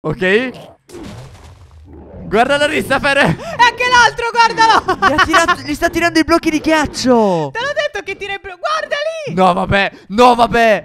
Ok? Guarda la rissa, Fere! E anche l'altro, guardalo! Gli, ha tirato- gli sta tirando i blocchi di ghiaccio. Te l'ho detto che tira il blu. Guarda lì! No, vabbè! No, vabbè!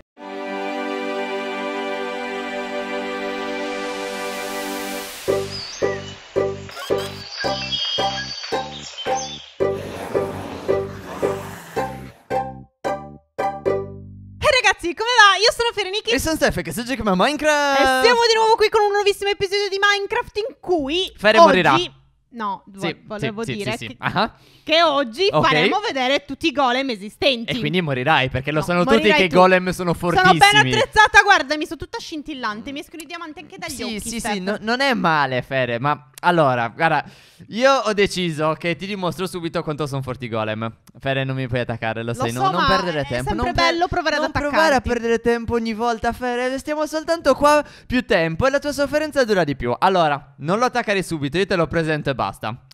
Ragazzi, come va? Io sono Fereniki. E sono Steffe che si gioca a E Minecraft! siamo di nuovo qui con un nuovissimo episodio di Minecraft in cui Fere oggi... morirà. No, vo- Sì, volevo sì, dire sì. Che, Ah, che oggi Ok. faremo vedere tutti i golem esistenti. E quindi morirai, perché lo No, sanno tutti che i golem sono fortissimi. Sono ben attrezzata, guarda, mi sono tutta scintillante, mi escono i diamanti anche dagli Sì, occhi. sì, Steph. sì, no- non è male, Fere, ma allora, guarda, io ho deciso che ti dimostro subito quanto sono forti i golem. Fere, non mi puoi attaccare, lo, Lo sai, so, no- non perdere è tempo. sempre non per- bello provare ad non provare a perdere tempo ogni volta, Fere, stiamo soltanto qua più tempo e la tua sofferenza dura di più. Allora, non lo attaccare subito, io te lo presento e basta.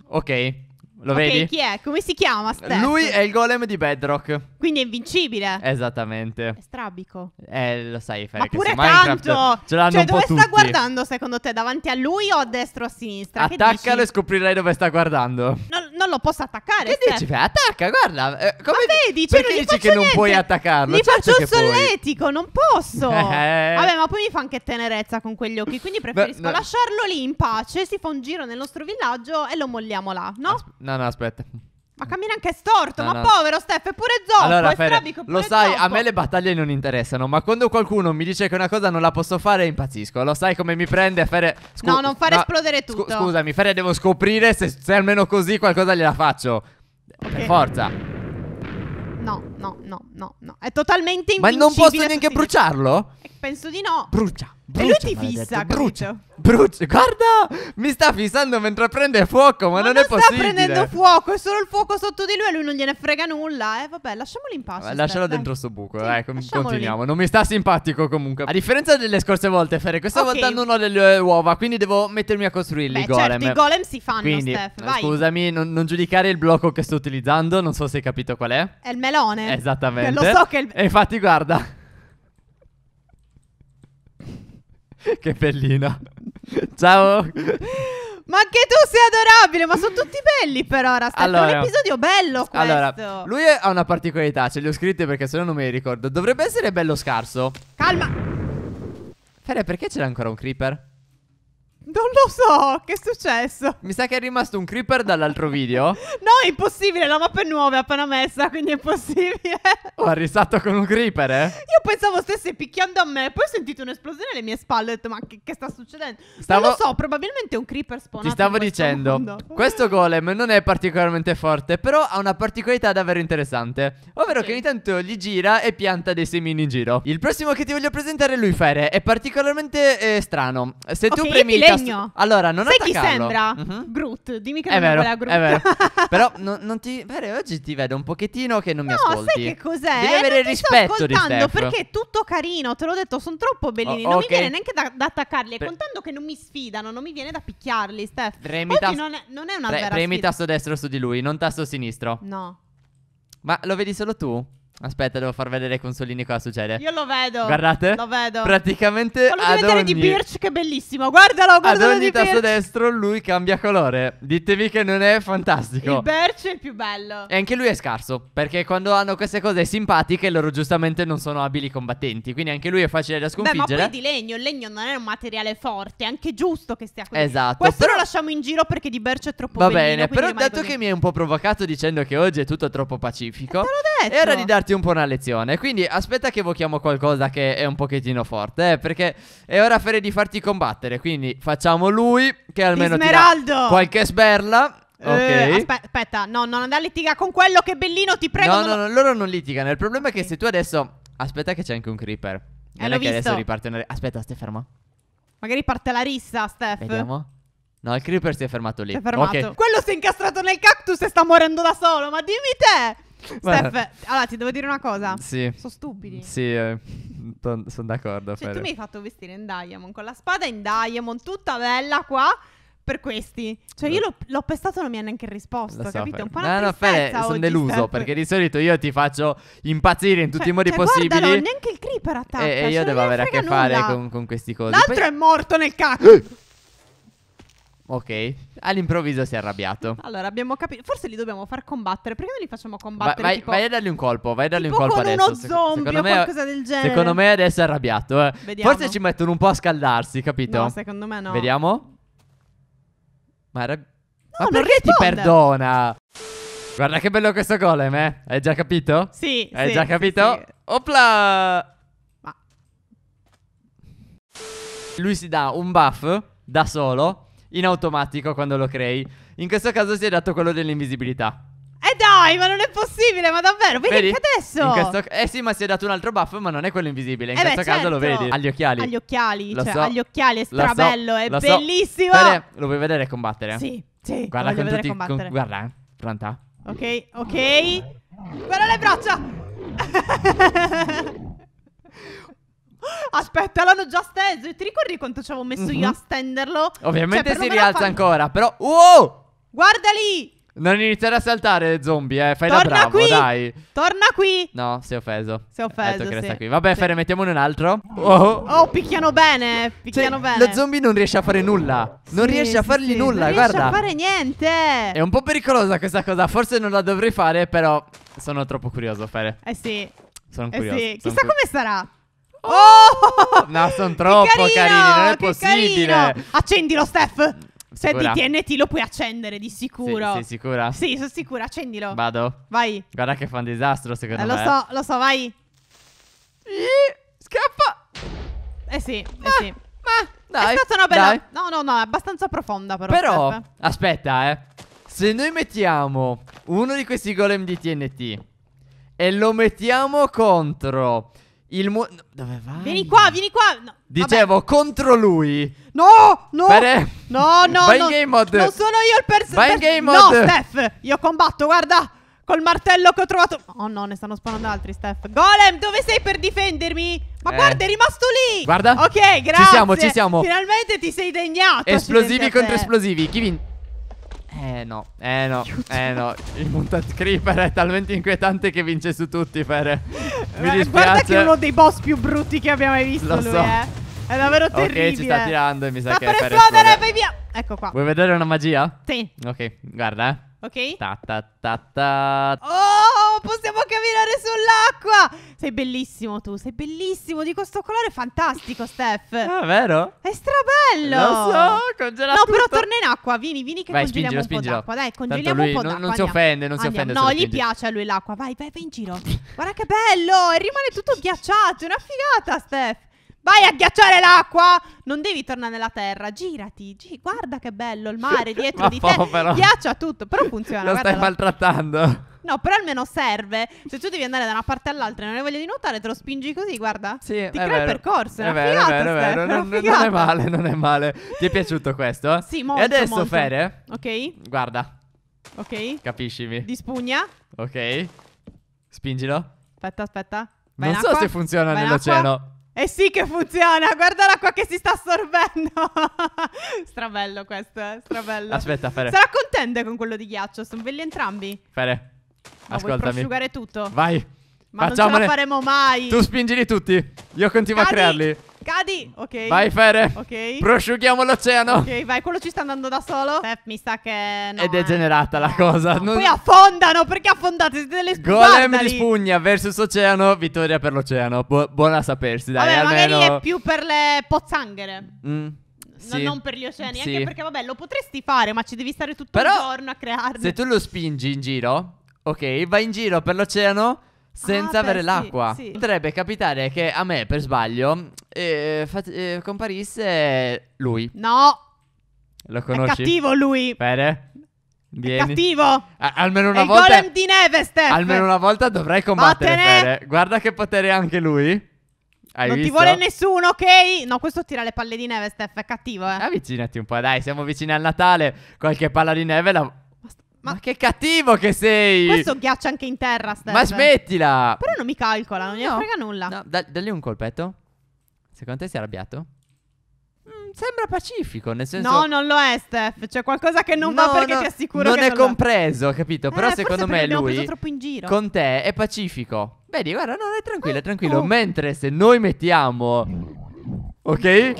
Ok? Lo Ok, vedi? chi è? Come si chiama? Steph? Lui è il golem di Bedrock. Quindi è invincibile. Esattamente. È strabico. Eh, lo sai, Fere, Ma pure tanto! ce l'hanno cioè, un dove tutti. sta guardando secondo te? Davanti a lui o a destra o a sinistra? Attaccalo e scoprirai dove sta guardando. Non, non lo posso attaccare. Che Steph. dici? Attacca, guarda. eh, come Ma vedi, cioè, perché non dici che non niente. puoi attaccarlo? Gli Certo faccio puoi. solletico, non posso. Eh. Vabbè, ma poi mi fa anche tenerezza con quegli occhi. Quindi preferisco no. lasciarlo lì in pace. Si fa un giro nel nostro villaggio e lo molliamo là, no? Asp- no, no, aspetta. ma cammina anche storto. No, ma no. povero Steph, è pure zoppo. allora, è Fere, strabico, è lo sai, a zoppo. me le battaglie non interessano, ma quando qualcuno mi dice che una cosa non la posso fare, impazzisco. Lo sai come mi prende, Fere? Scu- No, non fare esplodere scu- tutto. scusami, Fere, devo scoprire se, se almeno così qualcosa gliela faccio. Ok. Per forza. No, no, no, no, no. È totalmente Ma invincibile. non posso neanche bruciarlo? Eh, Penso di no. Brucia. E lui brucia, ti maledetto, fissa, brucia. capito? Brucia. Guarda, mi sta fissando mentre prende fuoco, ma, non, è sta possibile. prendendo fuoco, è solo il fuoco sotto di lui e lui non gliene frega nulla. Eh, vabbè, lasciamolo in pace. Lascialo dentro sto buco, Sì, continuiamo. lì. Non mi sta simpatico comunque. A differenza delle scorse volte, Fere, questa Ok. volta non ho delle uova, quindi devo mettermi a costruirli Beh, i golem. certo, i golem si fanno, Quindi, Steph, vai. scusami, non, non giudicare il blocco che sto utilizzando, non so se hai capito qual è. È il melone. Esattamente. Lo so che il... E infatti, guarda. che bellina. Ciao. Ma anche tu sei adorabile, ma sono tutti belli per ora. Steph, Allora- è un episodio bello questo. Allora, lui è- ha una particolarità, ce li ho scritti perché se no non me li ricordo. Dovrebbe essere bello scarso. Calma. Fere, perché c'era ancora un creeper? Non lo so, che è successo? Mi sa che è rimasto un creeper dall'altro video. No, è impossibile, la mappa è nuova, è appena messa, quindi è impossibile. Ho arrissato con un creeper, eh? Io pensavo stesse picchiando a me, poi ho sentito un'esplosione alle mie spalle. Ho detto, ma che, che sta succedendo? Stavo- Non lo so, probabilmente è un creeper spawnato. Ti stavo dicendo, mondo. questo golem non è particolarmente forte, però ha una particolarità davvero interessante. Ovvero Ok. che ogni tanto gli gira e pianta dei semini in giro. Il prossimo che ti voglio presentare è lui, Fere. È particolarmente eh, strano. Se tu Ok, io premi il tasto-. Allora, non Sai chi attaccarlo. sembra? Mhm. Groot, dimmi che È non vero, Groot. è vero. Però non, non ti. Fere, oggi ti vedo un pochettino che non mi No, ascolti. sai che cos'è? Devi avere non ti rispetto di Steph. Perché è tutto carino, te l'ho detto, sono troppo bellini. Oh, non mi viene neanche da, da attaccarli. Pre- contando che non mi sfidano, non mi viene da picchiarli, Steph. Premi Oggi tas- non, è, non è una Pre- vera premi sfida. tasto destro su di lui, non tasto sinistro. No, Ma lo vedi solo tu? Aspetta, devo far vedere ai consolini cosa succede. io lo vedo. Guardate. Lo vedo. Praticamente Fallo ad ogni, di Birch, che bellissimo. Guardalo, ad guardalo ogni di tasto Birch. destro lui cambia colore. Ditemi che non è fantastico. Il Birch è il più bello. E anche lui è scarso, perché quando hanno queste cose simpatiche loro giustamente non sono abili combattenti, quindi anche lui è facile da Beh, ma sconfiggere. poi di legno, il legno non è un materiale forte, è anche giusto che stia così. Esatto, Questo però- lo lasciamo in giro perché di Birch è troppo Va bellino, bene, però dato così. che mi hai un po' provocato dicendo che oggi è tutto troppo pacifico, Te l'ho detto. è ora di darti un po' una lezione. Quindi aspetta che evochiamo qualcosa che è un pochettino forte, eh, perché è ora Fere di farti combattere. Quindi facciamo lui che almeno ti dà Smeraldo! qualche sberla. Ok. Eh, aspe- aspetta, no, non andare a litigare con quello che è bellino, ti prego. no, no, no, loro non litigano. Il problema è che se tu adesso. Aspetta, che c'è anche un creeper. Non l'ho è che adesso riparte una. Aspetta, stai fermo. Magari parte la rissa, Steph. Vediamo. No, il creeper si è fermato lì. Si è fermato. Ok. Quello si è incastrato nel cactus e sta morendo da solo, ma dimmi te. Steph, allora ti devo dire una cosa. Sì. Sono stupidi. Sì, sono d'accordo. Cioè, Fede. tu mi hai fatto vestire in diamond con la spada in diamond, tutta bella qua. per questi. Cioè, io l'ho, l'ho pestato e non mi ha neanche risposto, so, capito? Un po' una No, no, tristezza sono deluso Steph. perché di solito io ti faccio impazzire in tutti Cioè- i modi cioè, possibili. guardalo, neanche il creeper attacca. e, e cioè, io non devo avere a che frega fare nulla. con, con questi cosi. L'altro Poi- è morto nel cacchio. Ok, all'improvviso si è arrabbiato. Allora, abbiamo capito. Forse li dobbiamo far combattere. Perché non li facciamo combattere? vai, tipo, vai a dargli un colpo, vai a dargli un colpo con adesso. uno zombie secondo o me, qualcosa del genere. secondo me adesso è arrabbiato. eh. Vediamo. Forse ci mettono un po' a scaldarsi, capito? No, secondo me no. Vediamo. Ma, arrab- Ma non perché ti risponde. perdona? Guarda che bello questo golem, eh? Hai già capito? Sì. Hai sì, già sì, capito? sì. Opla! Ma Lui si dà un buff da solo, in automatico quando lo crei. In questo caso si è dato quello dell'invisibilità. Eh dai, ma non è possibile, ma davvero? Vedi, Vedi? che adesso. Questo- eh sì, ma si è dato un altro buff, ma non è quello invisibile. In Eh beh, questo caso lo certo. vedi. Agli occhiali. Agli occhiali, Lo cioè so. agli occhiali è Lo so, strabello, è lo so. bellissimo. Fede, lo vuoi vedere combattere? Sì, sì, Guarda con tutti. con- guarda, eh. Pronta? Ok, ok. Guarda le braccia. Aspetta, l'hanno già steso. Ti ricordi quanto ci avevo messo io a Mhm. stenderlo? Ovviamente Cioè, si rialza fa- ancora, però. Wow! Guarda lì. Non iniziare a saltare, zombie, eh. Fai Torna da bravo, qui. dai. Torna qui. No, si è offeso. Si è offeso, detto sì. qui. Vabbè, Sì. Fere, mettiamone un altro. Oh. Oh, picchiano bene. Cioè, Picchiano bene. lo zombie non riesce a fare nulla. Non Sì, riesce a sì, fargli sì, nulla, non guarda. riesce a fare niente. È un po' pericolosa questa cosa. Forse non la dovrei fare, però sono troppo curioso, Fere. Eh sì. Sono Eh curioso. sì. son Chissà cu- come sarà. Oh! No, son Che troppo carino, carini, non è possibile. carino. Accendilo, Steph. Se di? TNT lo puoi accendere di sicuro. Sì, sei sicura? Sì, sono sicura, accendilo. Vado. Vai. Guarda che fa un disastro, secondo Eh, me. lo so, lo so, vai. Scappa. Eh sì, eh sì. Ma dai. è stata una bella. dai. No, no, no, è abbastanza profonda però. Però, Steph. aspetta, eh. Se noi mettiamo uno di questi golem di TNT e lo mettiamo contro il mu- no, Dove vai? Vieni qua, vieni qua. No, Dicevo contro lui. vabbè. No, no. Fere- No, no, Vai in no. game mode. Non sono io il personaggio. Vai in game No, mode. Steph, io combatto, guarda. Col martello che ho trovato. Oh no, ne stanno spawnando altri, Steph. Golem, dove sei per difendermi? Ma Eh. guarda, è rimasto lì. Guarda. Ok, grazie. siamo, ci siamo. Finalmente ti sei degnato. Esplosivi contro esplosivi. Chi vince? Eh no, eh no, eh no. Il Mutant Creeper è talmente inquietante che vince su tutti, Fere. Mi Eh, dispiace. Guarda che è uno dei boss più brutti che abbiamo mai visto Lo lui, so. eh. È davvero Ok, terribile. ci sta tirando e mi sa Sta che per esplodere, esplode. vai via. Ecco qua. Vuoi vedere una magia? Sì. Ok, guarda, eh. Ok. Ta ta ta ta. Oh, possiamo camminare sull'acqua. Sei bellissimo tu, sei bellissimo di questo colore fantastico, Steph. Ah, vero? È strabello. Lo so, congela No, però tutto. torna in acqua, vieni, vieni che Vai, congeliamo spingilo, un po' spingilo. d'acqua. Dai, congeliamo un po' d'acqua. non si offende, non si Andiamo. offende se No, gli spingi. piace a lui l'acqua. Vai, vai, vai in giro. Guarda che bello, e rimane tutto ghiacciato, è una figata, Steph. Vai a ghiacciare l'acqua! Non devi tornare nella terra, girati, gi- guarda che bello il mare dietro Ma di te. povero. Ghiaccia tutto, però funziona. Lo stai maltrattando. No, però almeno serve. Se tu devi andare da una parte all'altra e non hai voglia di nuotare, te lo spingi così, guarda. Sì, Ti crea vero. il percorso, è, È vero, figata, è vero, è Steph, vero. è Non, non è male, non è male. Ti è piaciuto questo? Sì, molto, E adesso, molto. Fere, Ok, guarda, ok. capiscimi. Di spugna. Ok. Spingilo. Aspetta, aspetta. Vai non so se funziona Vai nell'oceano. Eh sì che funziona, guarda l'acqua che si sta assorbendo. strabello questo, eh, strabello. Aspetta, Fere. Sarà contente con quello di ghiaccio, sono belli entrambi. Fere. Ma vuoi Ascoltami. prosciugare tutto? Vai. Ma non ce Facciamone. la faremo mai. Tu spingili tutti. Io continuo Cadi. a crearli. Cadi, ok. Vai, Fere. Ok. Prosciughiamo l'oceano. Ok, vai, quello ci sta andando da solo. Steph, mi sa che no. È eh. degenerata la cosa. No, Non- Poi affondano, perché affondate? Siete delle sp- Golem di spugna versus oceano. Vittoria per l'oceano. Bu- buona a sapersi, dai. Vabbè, magari almeno. è più per le pozzanghere. Mm, No- sì. Non per gli oceani, Sì. anche perché vabbè, lo potresti fare, ma ci devi stare tutto Però, il giorno a crearne. Se tu lo spingi in giro, ok, vai in giro per l'oceano senza Ah, beh, avere sì, l'acqua. sì. Potrebbe capitare che a me, per sbaglio, eh, fa- eh, comparisse lui. No, Lo è conosci? cattivo lui. È Vieni. cattivo. A- almeno È una il volta. golem di neve, Steph. Almeno una volta dovrai combattere. Fere. Guarda che potere ha anche lui. Hai non visto? ti vuole nessuno, ok? No, questo tira le palle di neve, Steph, è cattivo, eh. Avvicinati un po', dai, siamo vicini al Natale. Qualche palla di neve la... Ma, Ma- che cattivo che sei! Questo ghiaccia anche in terra, Steph. Ma smettila! Però non mi calcola, non gliene No, frega nulla. No, da- dagli un colpetto. Secondo te si è arrabbiato? Mm, sembra pacifico, nel senso... No, non lo è, Steph. C'è qualcosa che non va No, perché no, ti assicuro non che è non lo compreso, capito? Però Eh, forse secondo me lui con te è pacifico. Vedi, guarda, no, è tranquillo, è tranquillo. Oh. Mentre se noi mettiamo Ok?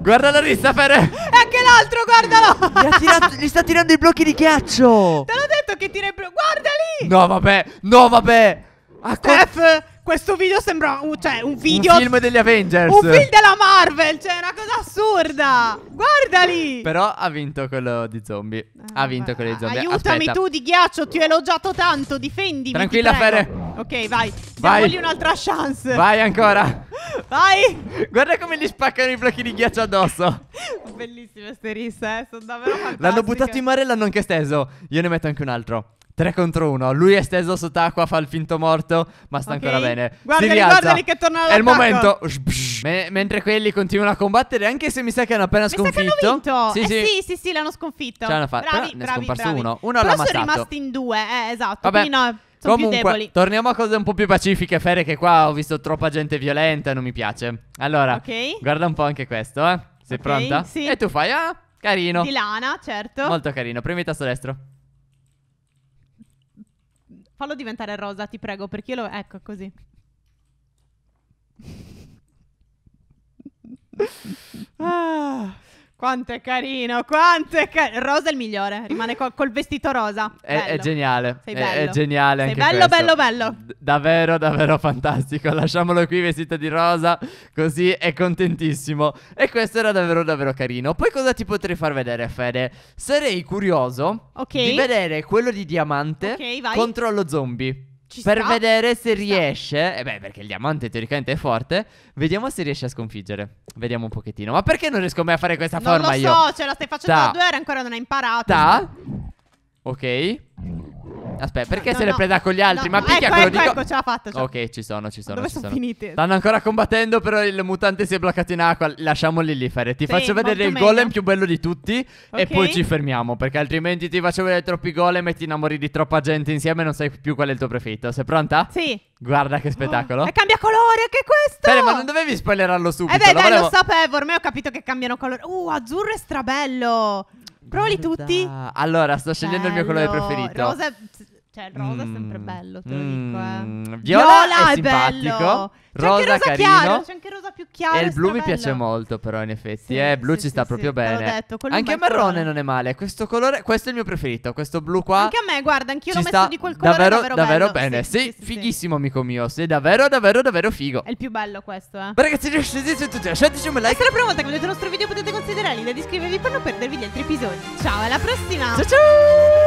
Guarda la rissa, Fere! E anche l'altro, guardalo! Gli, ha tirato- gli sta tirando i blocchi di ghiaccio. Te l'ho detto che ti repro... Guarda lì! No, vabbè, no, vabbè! Ah, co- Steph, questo video sembra un, cioè, un video... Un film degli Avengers. Un film della Marvel, cioè, è una cosa assurda! Guarda lì! Però ha vinto quello di zombie. ha vinto quello di zombie. Aiutami Aspetta. tu di ghiaccio, ti ho elogiato tanto, difendimi. Tranquilla. Fere. Ok, vai. Vai. Diamogli un'altra chance. Vai ancora. Vai. Guarda come gli spaccano i blocchi di ghiaccio addosso. Bellissime queste risse, eh, sono davvero fantastiche. L'hanno buttato in mare e l'hanno anche steso. Io ne metto anche un altro. 3 contro 1. Lui è steso sott'acqua, fa il finto morto, ma sta Ok. ancora bene. Guardali, guardali che tornano È il all'attacco. momento. Me- mentre quelli continuano a combattere, anche se mi sa che hanno appena Mi sa che sconfitto. hanno vinto. Sì, eh sì. sì, sì, sì, l'hanno sconfitto. Ce l'hanno fatta, Bravi, però ne è bravi, scomparso bravi. uno. Uno Però l'ha sono rimasti in due, eh, esatto. Vabbè. Quindi no, sono Comunque, torniamo a cose un po' più pacifiche, Fere, che qua ho visto troppa gente violenta e non mi piace. Allora, Ok. guarda un po' anche questo, eh. Sei Ok, pronta? sì. E tu fai, ah, carino. Di lana, certo. Molto carino. Premi il tasto destro. Fallo diventare rosa, ti prego, perché io lo... Ecco, così. Ah, quanto è carino, quanto è carino. Rosa è il migliore, rimane col, col vestito rosa. È, è Bello. geniale. Sei È- È, bello. geniale Sei anche bello, bello, bello. D- davvero, davvero fantastico. Lasciamolo qui vestito di rosa, così è contentissimo. E questo era davvero, davvero carino. Poi cosa ti potrei far vedere, Fede? Sarei curioso Ok. di vedere quello di diamante Ok, vai. contro lo zombie. Ci per sta, vedere se ci riesce, e beh, perché il diamante teoricamente è forte. Vediamo se riesce a sconfiggere. Vediamo un pochettino. Ma perché non riesco mai a fare questa Non forma lo io? so, ce la stai facendo da due ore e ancora non hai imparato. Ta. Ok. Aspetta, perché No, se l'è no. presa con gli altri? No, Ma picchia ecco, quello ecco, dico. ecco, ce l'ha fatta. ce Ok, ci sono, ci sono. Dove ci sono sono. finiti? Stanno ancora combattendo, però il mutante si è bloccato in acqua. Lasciamoli lì, Fere. Ti Sì, faccio vedere il molto golem meglio. più bello di tutti. E Ok. poi ci fermiamo. Perché altrimenti ti faccio vedere troppi golem e ti innamori di troppa gente insieme e non sai più qual è il tuo preferito. Sei pronta? Sì. Guarda che spettacolo. E cambia colore anche questo. Fere, ma non dovevi spoilerarlo subito. Eh beh, dai, volevo- lo sapevo, ormai ho capito che cambiano colore. Uh, azzurro è strabello. Provali tutti. Allora, sto scegliendo il mio colore Bello. preferito. Rosa è... Cioè, il rosa è sempre Mm, bello, te lo mm, dico, eh. Viola, è simpatico. bello. C'è Rosa, anche rosa carino. chiaro, c'è anche rosa più chiaro. E il blu mi piace molto, però, in effetti. Sì, eh, blu sì, ci sta sì, proprio bene. detto, Anche marrone non è male. Questo colore, questo è il mio preferito. Questo blu qua. Anche a me, guarda, anch'io l'ho messo di quel colore davvero, davvero, bello. bene. Sì, fighissimo, amico mio. Sei davvero, davvero, davvero figo. È il più bello questo, eh. Beh, ragazzi, se siete tutti, lasciateci un Se like. è la prima volta che vedete il nostro video potete considerare di iscrivervi per non perdere gli altri episodi. Ciao, alla prossima! Ciao ciao.